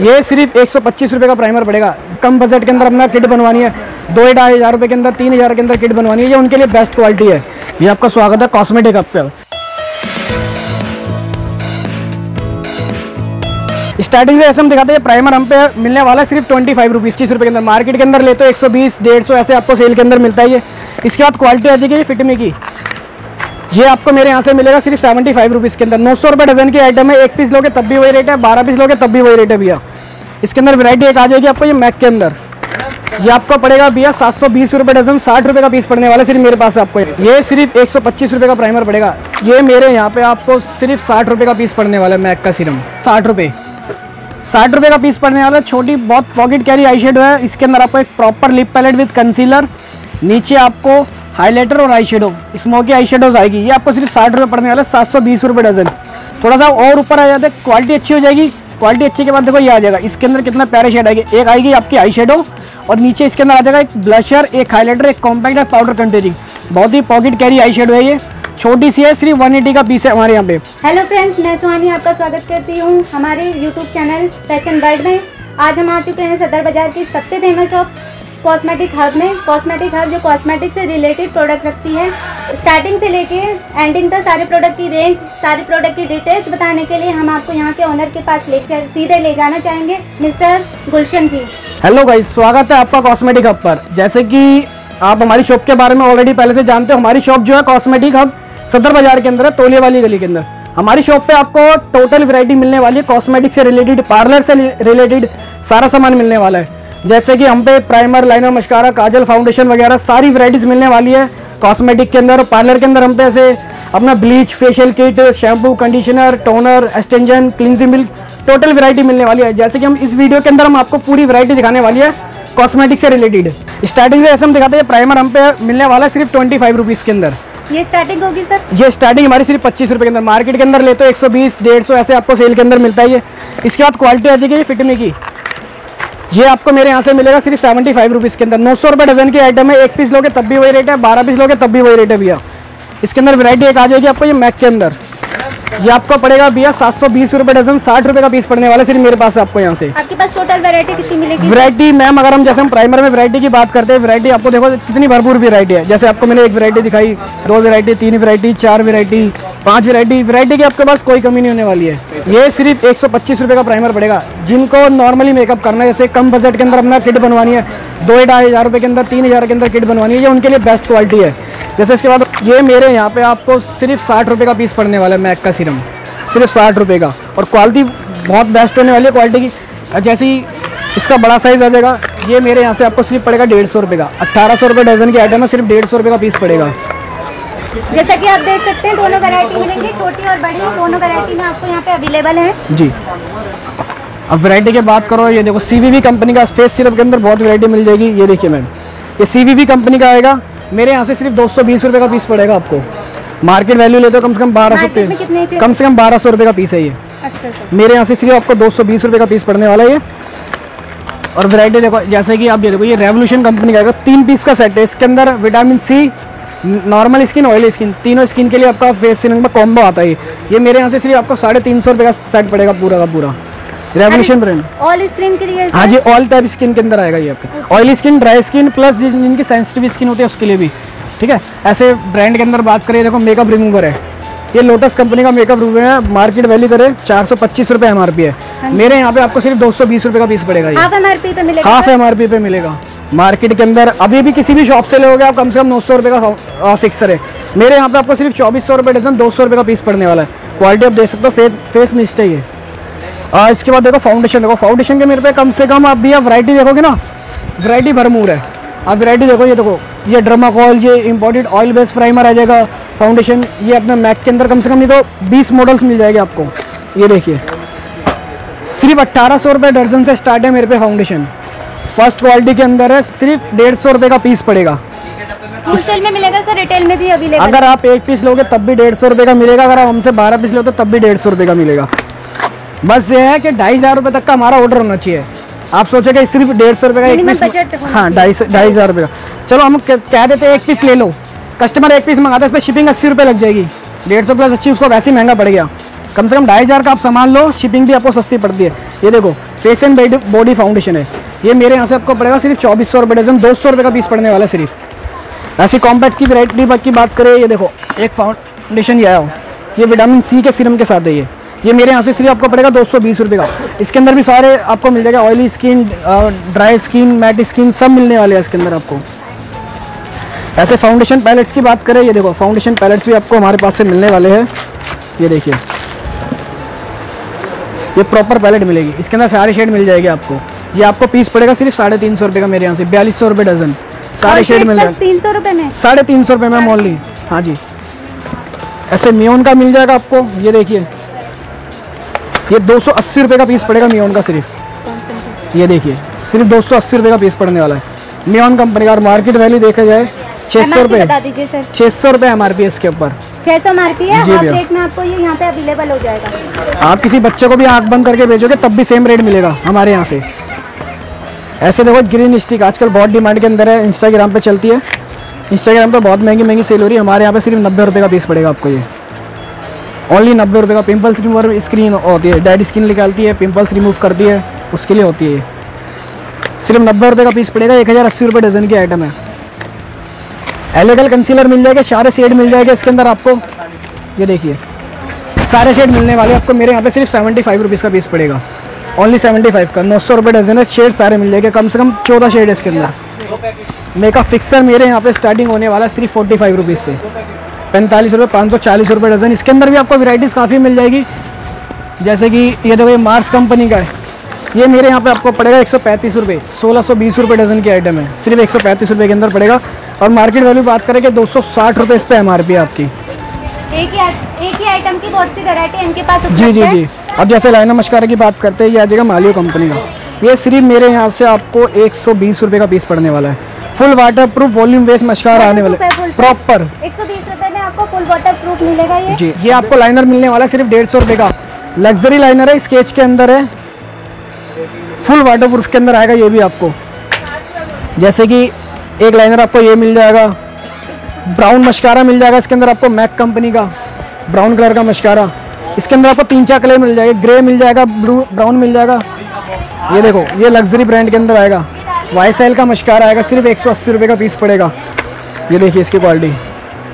ये सिर्फ़ एक सौ का प्राइमर पड़ेगा। कम बजट के अंदर अपना किट बनवानी है। दो ढाई हज़ार रुपये के अंदर, तीन हज़ार के अंदर किट बनवानी है। ये उनके लिए बेस्ट क्वालिटी है। ये आपका स्वागत है कॉस्मेटिक हब पे। स्टार्टिंग से ऐसे हम दिखाते हैं प्राइमर हम पे मिलने वाला है सिर्फ़ ट्वेंटी फाइव रुपीज़ तीस रुपये के अंदर। मार्केट के अंदर ले तो एक सौ बीस, डेढ़ सौ ऐसे आपको सेल के अंदर मिलता है ये। इसके बाद क्वालिटी आ जाएगी फिटमी की। ये आपको मेरे यहाँ से मिलेगा सिर्फ़ सेवेंटी फाइव रुपीज़ के अंदर। नौ सौ रुपये डजन की आइटम है। एक पीस लोगे तब भी वही रेट है, बारह पीस लोगे तब भी वही रेट है भैया। इसके अंदर वैरायटी एक आ जाएगी आपको ये मैक के अंदर। ये आपको पड़ेगा भैया सात सौ बीस रुपये डजन, साठ रुपये का पीस पड़ने वाला सिर्फ़ मेरे पास आपको। ये सिर्फ़ एक सौ पच्चीस रुपये का प्राइमर पड़ेगा। ये मेरे यहाँ पे आपको सिर्फ़ साठ रुपये का पीस पड़ने वाला है मैक का सीरम साठ रुपये साठ रुपये का पीस पड़ने वाला छोटी, बहुत पॉकेट कैरी आई शेडो है। इसके अंदर आपको एक proper lip palette with concealer नीचे आपको हाईलाइटर और eye shadow smoky eye shadows आएगी। ये आपको सिर्फ़ साठ रुपये पड़ने वाला है, सात सौ बीस रुपये डजन। थोड़ा सा और ऊपर आ जाता है। क्वालिटी अच्छी हो जाएगी। क्वालिटी अच्छी के बाद देखो ये आ जाएगा। इसके अंदर कितना प्यारे शेड आएगी। एक आएगी आपकी आई शेडो और नीचे इसके अंदर आ जाएगा एक ब्लशर एक हाईलाइटर एक कॉम्पैक्ट पाउडर कंटेनिंग बहुत ही पॉकेट कैरी आई शेड है ये। छोटी सी है, सिर्फ़ 180 का पीस है हमारे यहाँ पे। हेलो फ्रेंड्स मैं सुहानी आपका स्वागत करती हूँ हमारे यूट्यूब चैनल फ़ैशन वर्ल्ड में। आज हम आ चुके हैं सदर बाज़ार की सबसे फ़ेमस शॉप कॉस्मेटिक हब में कॉस्मेटिक हब जो कॉस्मेटिक से रिलेटेड प्रोडक्ट रखती है। स्टार्टिंग से लेके एंडिंग तक सारे प्रोडक्ट की रेंज सारे प्रोडक्ट की डिटेल्स बताने के लिए हम आपको यहाँ के ओनर के पास लेकर सीधे ले जाना चाहेंगे, मिस्टर गुलशन जी। हेलो भाई स्वागत है आपका कॉस्मेटिक हब पर। जैसे कि आप हमारी शॉप के बारे में ऑलरेडी पहले से जानते हो, हमारी शॉप जो है कॉस्मेटिक हब सदर बाज़ार के अंदर है तोलिया वाली गली के अंदर। हमारी शॉप पे आपको टोटल वैरायटी मिलने वाली है कॉस्मेटिक से रिलेटेड पार्लर से रिलेटेड सारा सामान मिलने वाला है। जैसे कि हम पे primer liner mascara kajal foundation वगैरह सारी वैरायटीज मिलने वाली है। कॉस्मेटिक के अंदर पार्लर के अंदर हम पे ऐसे अपना bleach facial kit shampoo conditioner toner extension cleansing milk total variety मिलने वाली है। जैसे कि हम इस वीडियो के अंदर हम आपको पूरी वैरायटी दिखाने वाली है कॉस्मेटिक से रिलेटेड स्टार्टिंग से ऐसे हम दिखाते हैं प्राइमर हम पे मिलने वाला है सिर्फ़ ट्वेंटी फाइव रुपीज़ के अंदर। ये स्टार्टिंग होगी सर? ये स्टार्टिंग हमारी सिर्फ़ पच्चीस रुपये के अंदर। मार्केट के अंदर लेते हो एक सौ बीस डेढ़ सौ ऐसे आपको सेल के अंदर मिलता है ये इसके बाद क्वालिटी आ जाएगी फिटमी की। ये आपको मेरे यहाँ से मिलेगा सिर्फ़ सेवेंटी फाइव रुपीज़ के अंदर। नौ सौ रुपये डजन की आइटम है। एक पीस लोगे तब भी वही रेट है, बारह पीस लोगे तब भी वही रेट है भैया। इसके अंदर वैरायटी एक आ जाएगी आपको ये मैक के अंदर। ये आपको पड़ेगा भैया सात सौ बीस रुपये डजन साठ रुपये का पीस पड़ने वाला सिर्फ़ मेरे पास है आपको यहाँ से। आपके पास टोटल वैरायटी कितनी मिलेगी? वैरायटी मैम अगर हम जैसे हम प्राइमर में वैरायटी की बात करते हैं वैरायटी आपको देखो कितनी भरपूर वैरायटी है। जैसे आपको मैंने एक वैरायटी दिखाई दो वैरायटी तीन वैरायटी चार वैरायटी पाँच वैरायटी वैरायटी की आपके पास कोई कमी नहीं होने वाली है। ये सिर्फ़ एक सौ पच्चीस रुपये का प्राइमर पड़ेगा। जिनको नॉर्मली मेकअप करना है जैसे कम बजट के अंदर अपना किट बनवानी है दो ढाई हज़ार रुपये के अंदर तीन हज़ार के अंदर किट बनवानी है ये उनके लिए बेस्ट क्वालिटी है। जैसे इसके बाद ये मेरे यहाँ पे आपको सिर्फ़ साठ रुपये का पीस पड़ने वाला है मैक का सीरम सिर्फ़ साठ रुपये का। और क्वालिटी बहुत बेस्ट होने वाली है क्वालिटी की। जैसे ही इसका बड़ा साइज़ आ जाएगा ये मेरे यहाँ से आपको सिर्फ़ पड़ेगा डेढ़ सौ रुपये का। अट्ठारह सौ रुपये डजन की आइटम है सिर्फ़ डेढ़ सौ रुपये का पीस पड़ेगा। जैसा कि आप देख सकते हैं दोनों वैरायटी मिलेंगी। छोटी और बड़ी दोनों वैरायटी में आपको यहाँ पे अवेलेबल है। जी। अब वैरायटी की बात करो ये देखो सीवीवी कंपनी का फेस सिरप के अंदर बहुत वैरायटी मिल जाएगी। ये देखिए मैम ये सीवीवी कंपनी का आएगा। मेरे यहाँ से सिर्फ़ दो सौ बीस रुपये का पीस पड़ेगा आपको। मार्केट वैल्यू लेते हो कम से कम बारह सौ कम से कम बारह सौ रुपये का पीस है ये। अच्छा मेरे यहाँ से सिर्फ़ आपको दो सौ बीस रुपये का पीस पड़ने वाला है ये। और वैरायटी देखो जैसे कि आप ये देखो ये रेवोल्यूशन कंपनी का तीन पीस का सेट है। इसके अंदर vitamin C normal skin oil skin तीनों स्किन के लिए आपका फेस सीरम का कॉम्बो आता है ये। ये मेरे यहाँ से सिर्फ़ आपको साढ़े तीन सौ रुपये का सेट पड़ेगा पूरा का पूरा। रेवोल्यूशन ब्रांड ऑल स्क्रीन के लिए हाँ जी ऑल टाइप स्किन के अंदर आएगा ये आपका। Oily skin dry skin plus जिन- जिनकी सेंसिटिव स्किन होती है उसके लिए भी। ठीक है? ऐसे ब्रांड के अंदर बात करें देखो मेकअप रिमूवर है। ये लोटस कंपनी का मेकअप रिमूवर है। मार्केट वैल्यू करे चार सौ पच्चीस रुपये एम आर पी है। मेरे यहाँ पे आपको सिर्फ़ दो सौ बीस रुपये का पीस पड़ेगा हाफ़ एम पे मिलेगा हाफ़ एम आर पी पे मिलेगा। मार्केट के अंदर अभी भी किसी भी शॉप से लोगे आप कम से कम नौ सौ रुपये का फिक्सर है मेरे यहाँ पे आपको सिर्फ़ चौबीस सौ रुपये डजन दो सौ रुपये का पीस पड़ने वाला है। क्वालिटी आप देख सकते हो फेस फेस मिस्ट है ये। आ, इसके बाद देखो फाउंडेशन देखो फाउंडेशन के मेरे पे कम से कम आप भैया वैरायटी देखोगे ना वैरायटी भरमूर है। आप वैरायटी देखो ये देखो ये ड्रामाकॉल ये इम्पोर्टेड ऑयल बेस्ड प्राइमर आ जाएगा फाउंडेशन ये अपने मैक के अंदर कम से कम ये तो बीस मॉडल्स मिल जाएँगे आपको। ये देखिए सिर्फ़ अट्ठारह सौ रुपये दर्जन से स्टार्ट है मेरे पे फाउंडेशन फ़र्स्ट क्वालिटी के अंदर है सिर्फ़ डेढ़ सौ रुपये का पीस पड़ेगा। होलसेल में मिलेगा सर रिटेल में भी अवेलेबल अगर आप एक पीस लोगे तब भी डेढ़ सौ रुपये का मिलेगा अगर आप हमसे बारह पीस लोगे तब भी डेढ़ सौ रुपये का मिलेगा। बस ये है कि ढाई हज़ार रुपये तक का हमारा ऑर्डर होना चाहिए। आप सोचेगा सिर्फ़ डेढ़ सौ रुपये का एक पीस हाँ ढाई ढाई हज़ार रुपये का। चलो हम कह देते हैं एक पीस ले लो। कस्टमर एक पीस मंगाता है इस पर शिपिंग अस्सी रुपये लग जाएगी। डेढ़ सौ प्लस अच्छी उसको वैसे ही महँगा पड़ गया। कम से कम ढाई हज़ार का आप सामान लो शिपिंग भी आपको सस्ती पड़ती है। ये देखो फेस एंड बॉडी फाउंडेशन है। ये मेरे यहाँ से आपको पड़ेगा सिर्फ़ चौबीस सौ रुपये डजन दो सौ रुपये का पीस पड़ने वाला है सिर्फ़। ऐसी कॉम्पैक्ट की वैरायटी की बात करें ये देखो एक फाउंडेशन ये आया हो। ये विटामिन सी के सीरम के साथ है ये। ये मेरे यहाँ से सिर्फ़ आपको पड़ेगा दो सौ का। इसके अंदर भी सारे आपको मिल जाएगा oily skin dry skin matte skin सब मिलने वाले हैं इसके अंदर आपको। ऐसे फाउंडेशन पैलेट्स की बात करें ये देखो फाउंडेशन पैलेट्स भी आपको हमारे पास से मिलने वाले हैं। ये देखिए। ये प्रॉपर पैलेट मिलेगी। इसके अंदर सारे शेड मिल जाएगी आपको। ये आपको पीस पड़ेगा सिर्फ़ साढ़े तीन सौ रुपये का मेरे यहाँ से बयालीस सौ रुपये डजन सारे शेड मिल जाएगा। तीन सौ रुपये में? साढ़े तीन सौ रुपये में ओनली हाँ जी। ऐसे मियोन का मिल जाएगा आपको। ये देखिए। ये दो सौ अस्सी रुपये का पीस पड़ेगा मियोन का सिर्फ़। ये देखिए सिर्फ़ दो सौ अस्सी रुपये का पीस पड़ने वाला है। मियोन कंपनी का और मार्केट वैल्यू देखा जाए छः सौ रुपये छः सौ रुपये एम आर पी इसके ऊपर। छह सौ मार्पी है? जी हाफ़ रेट में आपको ये यहाँ पे अवेलेबल हो जाएगा। आप किसी बच्चे को भी आँख बंद करके भेजोगे तब भी सेम रेट मिलेगा हमारे यहाँ से। ऐसे देखो ग्रीन स्टिक आजकल बहुत डिमांड के अंदर है इंस्टाग्राम पे चलती है। इंस्टाग्राम पे बहुत महँगी महँगी सेल हो रही है हमारे यहाँ पे सिर्फ़ नब्बे रुपये का पीस पड़ेगा आपको ये। ओनली नब्बे रुपये का पिंपल्स रिमूवर स्क्रीन होती है। डेड स्किन निकालती है पिंपल्स रिमूव करती है, उसके लिए होती है। सिर्फ़ नब्बे रुपये का पीस पड़ेगा, एक हज़ार अस्सी रुपये डजन की आइटम है। एलेगल कंसीलर मिल जाएगा, सारे शेड मिल जाएगा इसके अंदर आपको। ये देखिए, सारे शेड मिलने वाले आपको मेरे यहाँ पे सिर्फ़ सेवेंटी फाइव रुपीज़ का पीस पड़ेगा। ओनली सेवेंटी फाइव का, नौ सौ रुपये डजन है शेड सारे मिल जाएँगे। कम से कम चौदह शेड है इसके अंदर। मेकअप फिक्सर मेरे यहाँ पे स्टार्टिंग होने वाला है सिर्फ़ फोर्टी फाइव रुपीज़ से। पैंतालीस रुपये पाँच सौ चालीस रुपये डजन। इसके अंदर भी आपको वैराइटीज़ काफ़ी मिल जाएगी। जैसे कि ये देखो ये मार्स कंपनी का है। ये मेरे यहाँ पे आपको पड़ेगा एक सौ पैंतीस रुपये सोलह सौ बीस रुपये डजन की आइटम है। सिर्फ़ एक सौ पैंतीस रुपये के अंदर पड़ेगा। और मार्केट वैल्यू बात करें कि दो सौ साठ रुपये इस पर एम आर पी आपकी। एक ही एक ही आइटम की बहुत सी वैरायटी इनके पास जी जी जी। अब जैसे लाइना मशकारा की बात करते हैं ये आ जाएगा मालियो कंपनी का। ये सिर्फ़ मेरे यहाँ से आपको एक सौ बीस रुपये का पीस पड़ने वाला है। फुल वाटर प्रूफ वॉल्यूम वेस्ट मशकारा आने वाले है। प्रॉपर एक सौ बीस रुपये में आपको फुल वाटर प्रूफ मिलेगा ये? जी, ये आपको लाइनर मिलने वाला है, सिर्फ़ डेढ़ सौ रुपये का। लग्जरी लाइनर है स्केच के अंदर है। फुल वाटर प्रूफ के अंदर आएगा ये भी आपको। जैसे कि एक लाइनर आपको ये मिल जाएगा। ब्राउन मशकारा मिल जाएगा इसके अंदर आपको मैक कंपनी का। ब्राउन कलर का मशकारा इसके अंदर आपको तीन चार कलर मिल जाएगा। ग्रे मिल जाएगा ब्लू ब्राउन मिल जाएगा। ये देखो, ये लग्जरी ब्रांड के अंदर आएगा। वाई का मशकारा आएगा, सिर्फ़ एक सौ का पीस पड़ेगा। ये देखिए इसकी क्वालिटी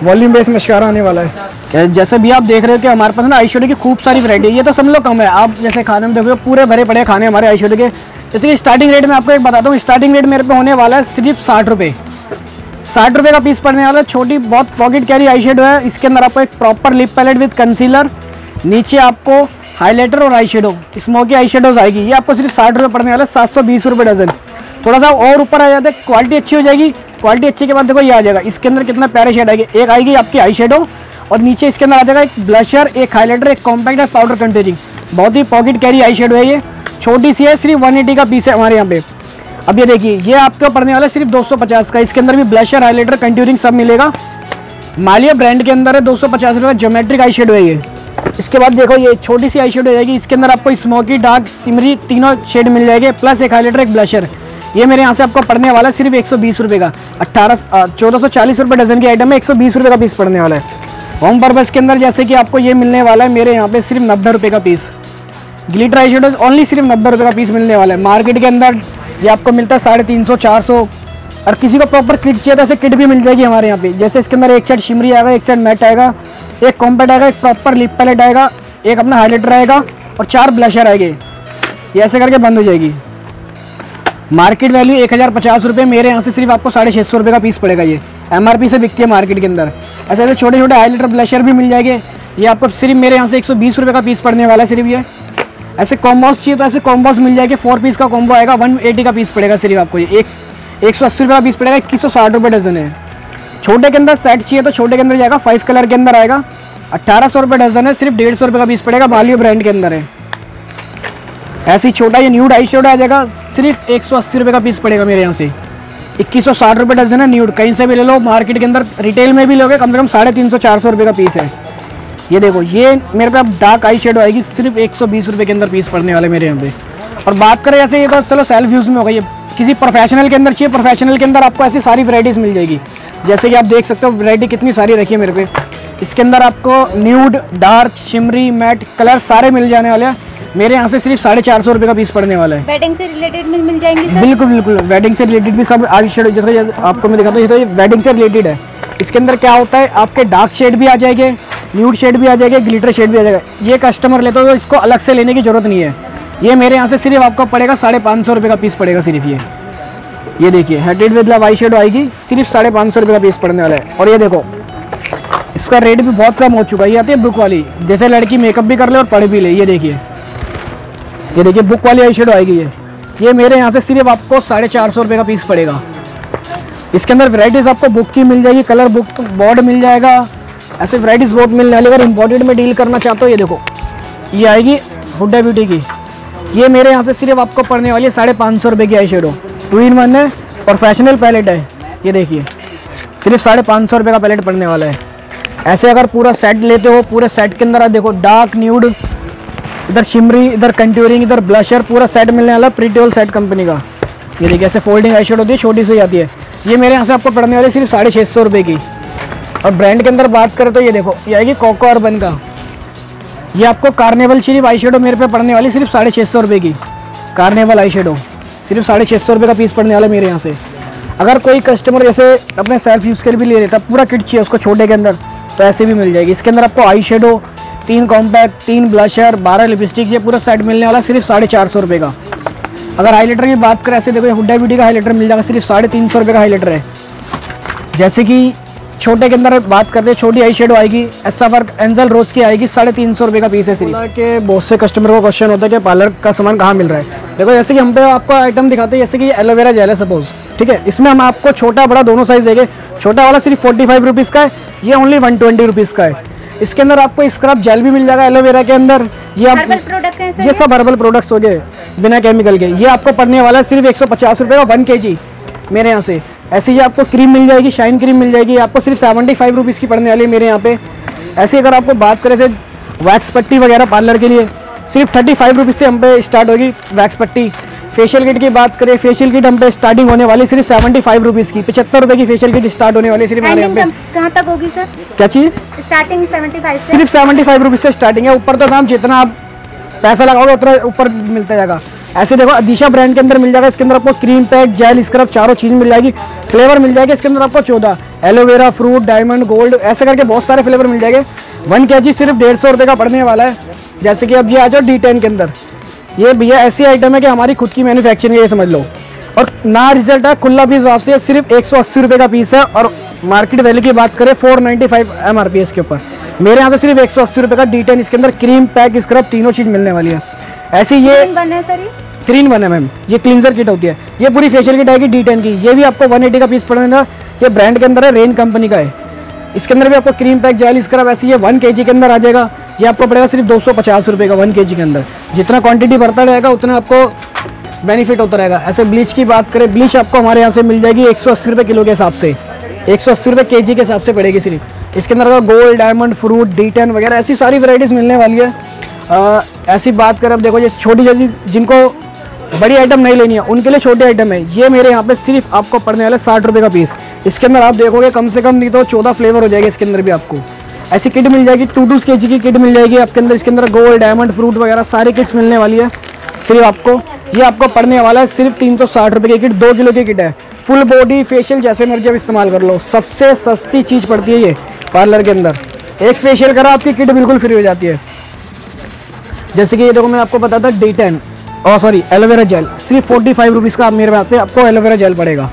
वॉल्यूम बेस मशकारा आने वाला है। जैसे भी आप देख रहे हो कि हमारे पास ना आई की खूब सारी वैरायटी है, ये तो समझ लो कम है। आप जैसे खाने में देखो, पूरे भरे पड़े खाने हमारे आई के। जैसे कि स्टार्टिंग रेट में आपको एक बताता हूँ स्टार्टिंग रेट मेरे पे होने वाला है सिर्फ़ साठ रुपये साठ रुपये का पीस पड़ने वाला है, छोटी, बहुत पॉकेट कैरी आई शेडो है। इसके अंदर आपको एक proper lip palette with concealer नीचे आपको हाईलाइटर और eye shadow smoky eye shadows आएगी। ये आपको सिर्फ़ साठ रुपये पड़ने वाला है, सात सौ बीस रुपये डजन। थोड़ा सा और ऊपर आ जाता है क्वालिटी अच्छी हो जाएगी। क्वालिटी अच्छी के बाद देखो ये आ जाएगा। इसके अंदर कितना प्यारे शेड आएगी। एक आएगी आपकी आई शेडो और नीचे इसके अंदर आ जाएगा एक ब्लशर एक हाइलाइटर एक कॉम्पैक्ट एक पाउडर कंटेनिंग बहुत ही पॉकेट कैरी आई शेडो है ये। छोटी सी है, सिर्फ़ वन का पीस है हमारे यहाँ पे। अब ये देखिए, ये आपको पड़ने वाला है सिर्फ़ 250 का। इसके अंदर भी ब्लशर हाईलाइटर कंट्यूरिंग सब मिलेगा। मालिया ब्रांड के अंदर है, दो सौ पचास रुपये जोमेट्रिक आई शेड है ये। इसके बाद देखो ये छोटी सी आई शेड हो जाएगी। इसके अंदर आपको स्मोकी डार्क सिमरी तीनों शेड मिल जाएँगे प्लस एक हाईलाइटर एक ब्लशर ये मेरे यहाँ से आपको पड़ने वाला है, सिर्फ़ एक सौ का। अट्ठारह चौदह सौ चालीस रुपये डजन की आइटम है, एक सौ बीस रुपये का पीस पड़ने वाला है। होम पर्पज़ के अंदर जैसे कि आपको ये मिलने वाला है, मेरे यहाँ पे सिर्फ़ नब्बे रुपये का piece glitter eye shadows only सिर्फ़ नब्बे रुपये का पीस मिलने वाला है। मार्केट के अंदर ये आपको मिलता है साढ़े तीन सौ, चार सौ। और किसी को प्रॉपर किट चाहिए तो ऐसे किट भी मिल जाएगी हमारे यहाँ पे। जैसे इसके अंदर एक साइड शिमरी आएगा, एक साइड मैट आएगा, एक कॉम्पैक्ट आएगा, एक प्रॉपर लिप पैलेट आएगा, एक अपना हाईलाइटर आएगा और चार ब्लशर आएँगे। ये ऐसे करके बंद हो जाएगी। मार्केट वैल्यू एक हज़ार पचास रुपये, मेरे यहाँ से सिर्फ़ आपको साढ़े छः सौ रुपये का पीस पड़ेगा ये एम आर पी से बिकती है मार्केट के अंदर। ऐसे ऐसे छोटे छोटे हाईलाइटर ब्लशर भी मिल जाएँगे। ये आपको सिर्फ़ मेरे यहाँ से एक सौ बीस रुपये का पीस पड़ने वाला है सिर्फ़ ये। ऐसे कॉम्बोस चाहिए तो ऐसे कॉम्बोस मिल जाएँगे। फोर पीस का कॉम्बो आएगा वन एटी का पीस पड़ेगा सिर्फ़ आपको ये। एक एक सौ अस्सी रुपये का पीस पड़ेगा, इक्कीस सौ साठ रुपये डजन है। छोटे के अंदर सेट चाहिए तो छोटे के अंदर जाएगा फाइव कलर के अंदर आएगा। अट्ठारह सौ रुपये डजन है, सिर्फ़ डेढ़ सौ रुपये का पीस पड़ेगा, बालियो ब्रांड के अंदर है। ऐसे छोटा ये न्यूड आई शेड आ जाएगा, सिर्फ़ एक सौ अस्सी रुपये का पीस पड़ेगा मेरे यहाँ से। इक्कीस सौ साठ रुपये डजन है न्यूड, कहीं से भी ले लो मार्केट के अंदर रिटेल में भी लोगे, कम से कम साढ़े तीन सौ चार सौ रुपये का पीस है। ये देखो, ये मेरे पे अब डार्क आई शेड आएगी, सिर्फ़ एक सौ बीस रुपये के अंदर पीस पड़ने वाले मेरे यहाँ पे। और बात करें ऐसे, ये तो चलो सेल्फ यूज़ में होगा ये किसी प्रोफेशनल के अंदर चाहिए प्रोफेशनल के अंदर आपको ऐसी सारी वैराइटीज़ मिल जाएगी। जैसे कि आप देख सकते हो वैरायटी कितनी सारी रखी है मेरे पे। इसके अंदर आपको nude dark shimmery matte colour सारे मिल जाने वाले हैं। मेरे यहाँ से सिर्फ़ साढ़े चार सौ रुपये का पीस पड़ने वाला है। वेडिंग से रिलेटेड मिल मिल जाएँगी सर? बिल्कुल बिल्कुल। वेडिंग से रिलेटेड भी सब आई शेड जैसे आपको मैं दिखाता हूँ तो ये वेडिंग से रिलेटेड है। इसके अंदर क्या होता है आपके डार्क शेड भी आ जाएँगे न्यूड शेड भी आ जाएगा ग्लिटर शेड भी आ जाएगा। ये कस्टमर लेते हो तो इसको अलग से लेने की ज़रूरत नहीं है। ये मेरे यहाँ से सिर्फ़ आपको पड़ेगा साढ़े पाँच सौ रुपये का पीस पड़ेगा सिर्फ़ ये। ये देखिए हेडेड विद वाई शेड आएगी सिर्फ़ साढ़े पाँच सौ रुपये का पीस पड़ने वाला है। और ये देखो इसका रेट भी बहुत कम हो चुका है ये आती है बुक वाली। जैसे लड़की मेकअप भी कर ले और पढ़ भी ले ये देखिए। ये देखिए बुक वाली आई शेडो आएगी ये। ये मेरे यहाँ से सिर्फ़ आपको साढ़े चार सौ रुपये का पीस पड़ेगा। इसके अंदर वैराइटीज़ आपको बुक की मिल जाएगी कलर बुक बोर्ड मिल जाएगा, ऐसे वैराइटीज़ बहुत मिलने वाली अगर इम्पोर्टेड में डील करना चाहते हो, ये देखो, ये आएगी हुड्डा ब्यूटी की। ये मेरे यहाँ से सिर्फ़ आपको पड़ने वाली है साढ़े पाँच सौ रुपये की eye shadow two in one है और फैशनल पैलेट है। ये देखिए, सिर्फ़ साढ़े पाँच सौ रुपये का पैलेट पड़ने वाला है। ऐसे अगर पूरा सेट लेते हो, पूरे सेट के अंदर आप देखो डार्क न्यूड इधर शिमरी, इधर कंट्यूरिंग इधर ब्लशर पूरा सेट मिलने वाला प्रीटिवल सेट कंपनी का। ये देखिए, ऐसे फोल्डिंग आई होती है, छोटी सी आती है। ये मेरे यहाँ से आपको पड़ने वाली सिर्फ़ साढ़े छः सौ रुपये की। और ब्रांड के अंदर बात करें तो ये देखो, ये आएगी कोको अर्बन का। ये आपको कार्नेवल सिर्फ़ आई शेडो मेरे पे पड़ने वाली सिर्फ़ साढ़े छः सौ रुपये की। कार्नेवल आई शेडो सिर्फ़ साढ़े छः सौ रुपये का पीस पड़ने वाला मेरे यहाँ से। अगर कोई कस्टमर जैसे अपने सेल्फ यूज़ के लिए भी ले लेता, पूरा किट चाहिए उसको छोटे के अंदर तो ऐसे भी मिल जाएगी। इसके अंदर आपको आई शेडो तीन कॉम्पैक्ट तीन ब्लशर बारह लिपस्टिक ये पूरा सेट मिलने वाला सिर्फ़ साढ़े चार सौ रुपये का। अगर हाईलाइटर की बात करें, ऐसे देखो, ये हुड्डा ब्यूटी का हाईलाइटर मिल जाएगा, सिर्फ़ साढ़े तीन सौ रुपये का हाईलाइटर है। जैसे कि छोटे के अंदर बात करते हैं, छोटी आई शेडो आएगी, ऐसा फ़र्क एंजल रोज की आएगी, साढ़े तीन सौ रुपये का पीस है सिर्फ़। के बहुत से कस्टमर को क्वेश्चन होता है कि पार्लर का सामान कहाँ मिल रहा है। देखो, जैसे कि हम पे आपको आइटम दिखाते हैं, जैसे कि एलोवेरा जेल है सपोज़ ठीक है? इसमें हम आपको छोटा, बड़ा दोनों साइज़ देंगे। छोटा वाला सिर्फ़ फोर्टी फाइव रुपीज़ का है, ये ओनली वन ट्वेंटी रुपीज़ का है। इसके अंदर आपको स्क्रब जेल भी मिल जाएगा एलोवेरा के अंदर। ये आप ये सब हर्बल प्रोडक्ट्स हो गए बिना केमिकल के। ये आपको पड़ने वाला है सिर्फ़ एक सौ पचास रुपये का वन के जी मेरे यहाँ से। ऐसे ही आपको क्रीम मिल जाएगी शाइन क्रीम मिल जाएगी। आपको सिर्फ़ सेवेंटी फाइव रुपीज़ की पड़ने वाली है मेरे यहाँ पे। ऐसे अगर आपको बात करें से वैक्स पट्टी वगैरह पार्लर के लिए सिर्फ़ थर्टी फाइव रुपीज़ से हम पे स्टार्ट होगी वैक्स पट्टी। फेशियल किट की बात करें फेशियल किट हम पे स्टार्टिंग होने वाली सिर्फ़ सेवेंटी फाइव रुपीज़ की पचहत्तर रुपये की फेशियल किट स्टार्ट होने वाली सिर्फ़ कहाँ तक होगी सर? क्या चाहिए स्टार्टिंग सेवेंटी फाइव से। सिर्फ़ सेवेंटी फाइव रुपीज़ से स्टार्टिंग है ऊपर तो काम जितना आप पैसा लगाओगे उतना ऊपर मिलता जाएगा। ऐसे देखो दिशा ब्रांड के अंदर मिल जाएगा इसके अंदर आपको क्रीम पैक जेल स्क्रब चारों चीज़ मिल जाएगी। फ्लेवर मिल जाएगी इसके अंदर आपको चौदह। एलोवेरा फ्रूट डायमंड गोल्ड ऐसे करके बहुत सारे फ्लेवर मिल जाएँगे। वन के जी सिर्फ़ डेढ़ सौ रुपये का पड़ने वाला है। जैसे कि अब ये आ जाओ डी टेन के अंदर। ये भैया ऐसी आइटम है कि हमारी खुद की मैन्युफैक्चरिंग है ये समझ लो। और ना रिज़ल्ट है खुला पीस आपसे सिर्फ़ एक सौ का पीस है और मार्केट वैल्यू की बात करें four ninety five M R P ऊपर। मेरे यहाँ से सिर्फ़ एक सौ अस्सी रुपये का डी इसके अंदर क्रीम पैक स्क्रब तीनों चीज़ मिलने वाली है। ऐसी ये बन है है मैम ये क्लींजर किट होती है। ये पूरी फेशियल किट आएगी डी टेन की। ये भी आपको 180 का पीस पड़ेगा। ये ब्रांड के अंदर है रेन कंपनी का है। इसके अंदर भी आपको क्रीम पैक जेल स्क्रब ऐसे ये वन के के अंदर आ जाएगा। ये आपको पड़ेगा सिर्फ़ दो सौ का वन के के अंदर। जितना क्वांटिटी बढ़ता रहेगा उतना आपको बेनिफिट होता रहेगा। ऐसे ब्लीच की बात करें ब्लीच आपको हमारे यहाँ से मिल जाएगी एक सौ किलो के हिसाब से। एक सौ अस्सी रुपये के जी के हिसाब से पड़ेगी सिर्फ़। इसके अंदर गोल्ड डायमंड फ्रूट डी वगैरह ऐसी सारी वैराइटीज़ मिलने वाली है। अ, ऐसी बात करें अब देखो जैसे छोटी जैसी जिनको बड़ी आइटम नहीं लेनी है, उनके लिए छोटी आइटम है। ये मेरे यहाँ पे सिर्फ़ आपको पड़ने वाला साठ रुपये का पीस इसके अंदर आप देखोगे कम से कम नहीं तो चौदह फ्लेवर हो जाएगा इसके अंदर भी आपको। ऐसी किट मिल जाएगी टू टू के जी की किट मिल जाएगी आपके अंदर। इसके अंदर गोल्ड डायमंड फ्रूट वगैरह सारी किट्स मिलने वाली है, सिर्फ़ आपको। ये आपको पड़ने वाला है सिर्फ़ तीन सौ साठ रुपये की किट दो किलो की किट है। फुल बॉडी फेशियल जैसे मर्ज़ी आप इस्तेमाल कर लो। सबसे सस्ती चीज़ पड़ती है ये पार्लर के अंदर। एक फेशियल करा, आपकी किट बिल्कुल फ्री हो जाती है। जैसे कि ये देखो, मैं आपको बताता डी टेन और सॉरी एलोवेरा जेल सिर्फ़ फोर्टी फाइव रुपीज़ का मेरे पास पे आपको एलोवेरा जेल पड़ेगा।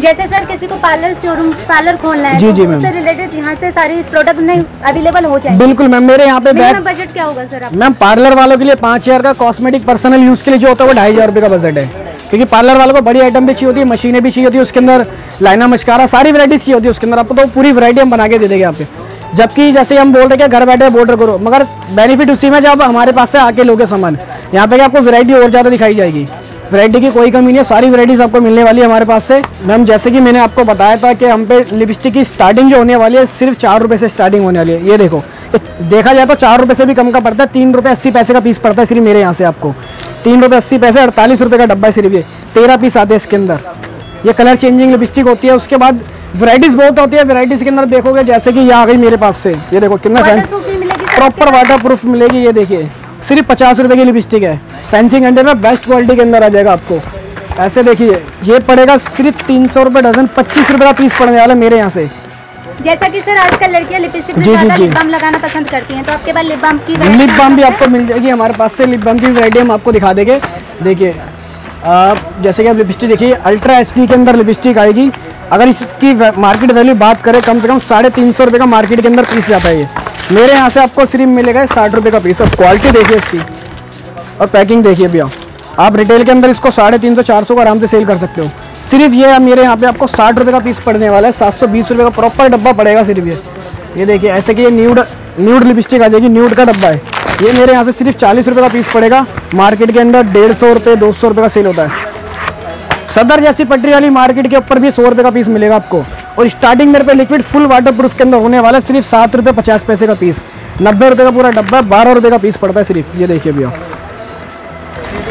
जैसे सर किसी को पार्लर शोरूम पार्लर खोलना है जी, तो जी, मैम। रिलेटेड यहाँ से सारी प्रोडक्ट नहीं अवेलेबल हो जाएँगे। बिल्कुल मैम मेरे यहाँ पे बजट क्या होगा सर मैम पार्लर वालों के लिए पाँच हज़ार का कॉस्मेटिक पर्सनल यूज़ के लिए जो होता है वो ढाई हज़ार रुपये का बजट है। क्योंकि पार्लर वालों को बड़ी आइटम भी चाहिए होती है मशीनें भी चाहिए होती है उसके अंदर लाइना मस्कारा सारी वैरायटी चाहिए होती है उसके अंदर। आपको तो पूरी वरायटी हम बना के दे देंगे पे। जबकि जैसे हम बोल रहे हैं घर बैठे ऑर्डर करो मगर बेनिफिट उसी में जब हमारे पास से आके लोगे सामान। यहाँ पे आपको वैरायटी और ज़्यादा दिखाई जाएगी। वैरायटी की कोई कमी नहीं है, सारी वैरायटीज आपको मिलने वाली है हमारे पास से। मैम जैसे कि मैंने आपको बताया था कि हम पे लिपस्टिक की स्टार्टिंग जो होने वाली है, सिर्फ़ चार रुपये से स्टार्टिंग होने वाली है। ये देखो देखा जाए तो चार रुपये से भी कम का पड़ता है, तीन रुपये अस्सी पैसे का पीस पड़ता है सिर्फ़ मेरे यहाँ से आपको। तीन रुपये अस्सी पैसे, अड़तालीस रुपये का डब्बा है सिर्फ़ ये, तेरह पीस आते हैं इसके अंदर। ये कलर चेंजिंग लिपस्टिक होती है, उसके बाद वैरायटीज बहुत होती है वैरायटीज के अंदर देखोगे जैसे कि ये आ गई मेरे पास से। ये देखो कितना प्रॉपर वाटर प्रूफ मिलेगी ये देखिए। सिर्फ़ पचास रुपए की लिपस्टिक है। फैंसिंग कंटेनर में बेस्ट क्वालिटी के अंदर आ जाएगा आपको। ऐसे देखिए ये पड़ेगा सिर्फ़ तीन सौ रुपये डजन पच्चीस रुपये का पीस पड़ने वाला मेरे यहाँ से। जैसा कि सर आजकल लड़कियाँ लिपस्टिक जी, जी, जी। लिप बाम लगाना पसंद करती हैं तो आपके पास लिप बाम की लिप बाम भी आपको मिल जाएगी हमारे पास से लिप बाम की वैरायटी हम आपको दिखा देंगे। देखिए आप जैसे कि आप लिपस्टिक देखिए अल्ट्रा एच के अंदर लिपस्टिक आएगी। अगर इसकी मार्केट वैल्यू बात करें, कम से कम साढ़े तीन सौ रुपये का मार्केट के अंदर पीस जाता है ये। मेरे यहाँ से आपको सिर्फ़ मिलेगा साठ रुपये का पीस अब क्वालिटी देखिए इसकी। और पैकिंग देखिए भैया। आप रिटेल के अंदर इसको साढ़े तीन सौ, चार सौ का आराम से सेल कर सकते हो। सिर्फ़ ये मेरे यहाँ पे आपको साठ रुपये का पीस पड़ने वाला है। सात सौ बीस रुपये का प्रॉपर डब्बा पड़ेगा सिर्फ़ ये। ये देखिए, ऐसे कि ये न्यूड न्यूड लिपस्टिक आ जाएगी न्यूड का डब्बा है। ये मेरे यहाँ से सिर्फ़ चालीस रुपये का पीस पड़ेगा। मार्केट के अंदर डेढ़ सौ रुपये दो सौ रुपये का सेल होता है। सदर जैसी पटरी वाली मार्केट के ऊपर भी सौ रुपये का पीस मिलेगा आपको। और स्टार्टिंग मेरे पे लिक्विड फुल वाटर प्रूफ के अंदर होने वाला सिर्फ़ सात रुपये पचास पैसे का पीस नब्बे रुपये का पूरा डब्बा, बारह रुपये का पीस पड़ता है सिर्फ़। ये देखिए भैया।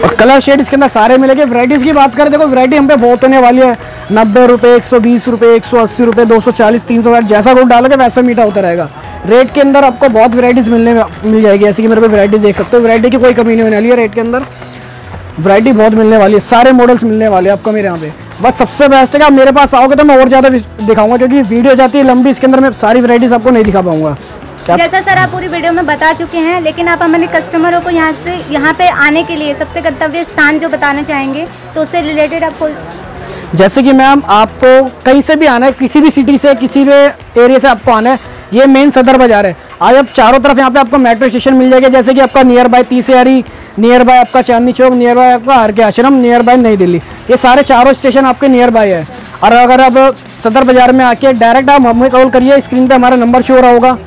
और कलर शेड इसके अंदर सारे मिलेंगे। वैराइटीज़ की बात करें, देखो वैरायटी हम पे बहुत होने वाली है। नब्बे रुपये एक सौ बीस रुपये एक सौ अस्सी रुपये दो सौ चालीस, तीन सौ जैसा गुड़ डालोगे वैसा मीठा होता रहेगा। रेट के अंदर आपको बहुत वैराइटीज़ मिलने, मिल जाएगी। ऐसे कि मेरे को वैराइटीज़ देख सकते हो। वैरायटी की कोई कमी नहीं होने वाली है रेट के अंदर। वैरायटी बहुत मिलने वाली है सारे मॉडल्स मिलने वाले हैं आपको मेरे यहाँ पे। बस सबसे बेस्ट है कि आप मेरे पास आओगे तो मैं और ज़्यादा दिखाऊँगा क्योंकि वीडियो जाती है लंबी इसके अंदर मैं सारी वैराइटीज आपको नहीं दिखा पाऊँगा। जैसा सर आप पूरी वीडियो में बता चुके हैं लेकिन आप हमारे कस्टमरों को यहाँ से यहाँ पे आने के लिए सबसे गंतव्य स्थान जो बताना चाहेंगे तो उससे रिलेटेड आपको जैसे कि मैम आपको कहीं से भी आना है किसी भी सिटी से किसी भी एरिया से आपको आना है ये मेन सदर बाज़ार है। आज आप चारों तरफ़ यहाँ पे आपको मेट्रो स्टेशन मिल जाएगा, जैसे कि आपका नियर बाय तीसरी नियर बाय आपका चांदनी चौक नियर बाय आपका R K Ashram near by नई दिल्ली। ये सारे चारों स्टेशन आपके नियर बाय है। और अगर आप सदर बाज़ार में आके डायरेक्ट आप हमें कॉल करिए स्क्रीन पर हमारा नंबर शो रहा होगा।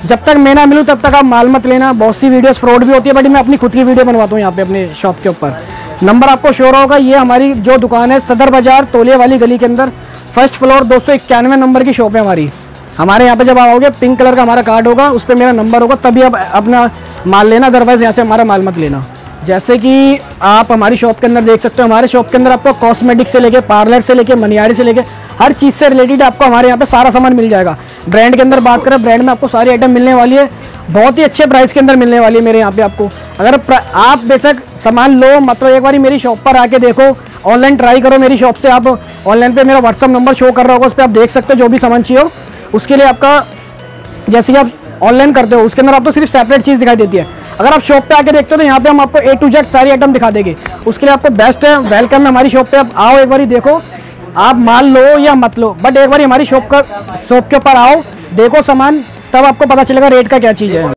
जब तक मैं ना मिलूँ, तब तक आप माल मत लेना। बहुत सी वीडियोस फ्रॉड भी होती है, बट मैं अपनी खुद की वीडियो बनवाता हूँ यहाँ पे, अपने शॉप के ऊपर। नंबर आपको शो रहा होगा, ये हमारी जो दुकान है, सदर बाज़ार तोलिया वाली गली के अंदर फ़र्स्ट फ्लोर दो सौ इक्यानवे नंबर की शॉप है हमारी। हमारे यहाँ पे जब आओगे पिंक कलर का हमारा कार्ड होगा, उस पर मेरा नंबर होगा, तभी आप अपना माल लेना अदरवाइज़ यहाँ से हमारा माल मत लेना। जैसे कि आप हमारी शॉप के अंदर देख सकते हो, हमारे शॉप के अंदर आपको कॉस्मेटिक से लेके पार्लर से लेके, मनियारी से लेके, हर चीज़ से रिलेटेड आपको हमारे यहाँ पे सारा सामान मिल जाएगा। ब्रांड के अंदर बात करें ब्रांड में आपको सारी आइटम मिलने वाली है, बहुत ही अच्छे प्राइस के अंदर मिलने वाली है मेरे यहाँ पे आपको। अगर आप बेशक सामान लो मतलब एक बार मेरी शॉप पर आके देखो ऑनलाइन ट्राई करो मेरी शॉप से, आप ऑनलाइन पर मेरा व्हाट्सअप नंबर शो कर रहा होगा, उस पर आप देख सकते हो, जो भी सामान चाहिए हो। उसके लिए आपका, जैसे कि आप ऑनलाइन करते हो, उसके अंदर आपको सिर्फ़ सेपरेट चीज़ दिखाई देती है। अगर आप शॉप पे आके देखते हो तो यहाँ पे हम आपको ए टू जेड सारी आइटम दिखा देंगे। उसके लिए आपको बेस्ट है वेलकम है हमारी शॉप पे। आप आओ एक बार, देखो। आप माल लो या मत लो बट एक बार हमारी शॉप का शॉप के ऊपर आओ, देखो सामान, तब आपको पता चलेगा रेट का क्या चीज़ है।